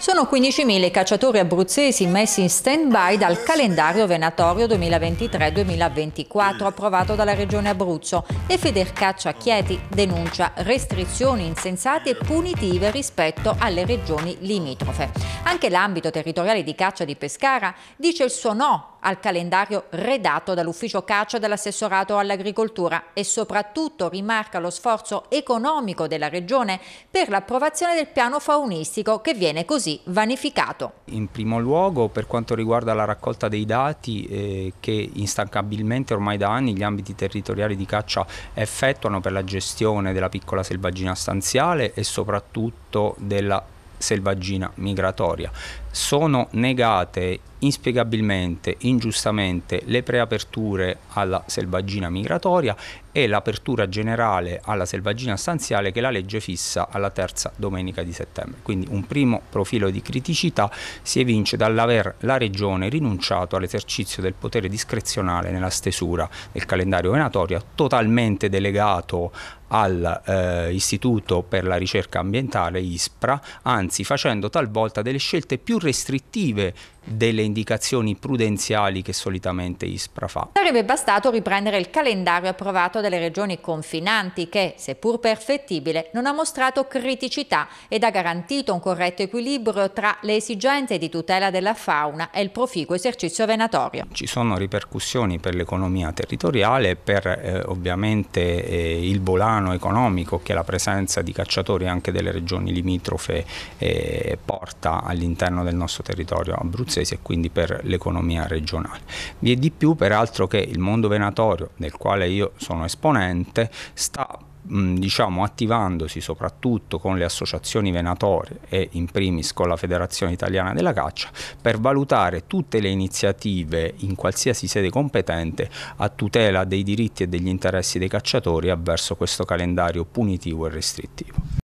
Sono 15.000 i cacciatori abruzzesi messi in stand-by dal calendario venatorio 2023-2024 approvato dalla Regione Abruzzo e Federcaccia Chieti denuncia restrizioni insensate e punitive rispetto alle regioni limitrofe. Anche l'ambito territoriale di caccia di Pescara dice il suo no al calendario redatto dall'ufficio caccia dell'assessorato all'agricoltura e soprattutto rimarca lo sforzo economico della regione per l'approvazione del piano faunistico che viene così vanificato. In primo luogo per quanto riguarda la raccolta dei dati eh, che instancabilmente ormai da anni gli ambiti territoriali di caccia effettuano per la gestione della piccola selvaggina stanziale e soprattutto della selvaggina migratoria. Sono negate inspiegabilmente, ingiustamente le preaperture alla selvaggina migratoria e l'apertura generale alla selvaggina stanziale che la legge fissa alla terza domenica di settembre. Quindi un primo profilo di criticità si evince dall'aver la Regione rinunciato all'esercizio del potere discrezionale nella stesura del calendario venatorio totalmente delegato all'Istituto eh, per la ricerca ambientale ISPRA, anzi facendo talvolta delle scelte più restrittive delle indicazioni prudenziali che solitamente ISPRA fa. Sarebbe bastato riprendere il calendario approvato dalle regioni confinanti che, seppur perfettibile, non ha mostrato criticità ed ha garantito un corretto equilibrio tra le esigenze di tutela della fauna e il proficuo esercizio venatorio. Ci sono ripercussioni per l'economia territoriale, per eh, ovviamente eh, il volano economico che la presenza di cacciatori anche delle regioni limitrofe eh, porta all'interno del nostro territorio abruzzese abruzzesi e quindi per l'economia regionale. Vi è di più peraltro che il mondo venatorio del quale io sono esponente sta diciamo, attivandosi soprattutto con le associazioni venatorie e in primis con la Federazione Italiana della Caccia per valutare tutte le iniziative in qualsiasi sede competente a tutela dei diritti e degli interessi dei cacciatori avverso questo calendario punitivo e restrittivo.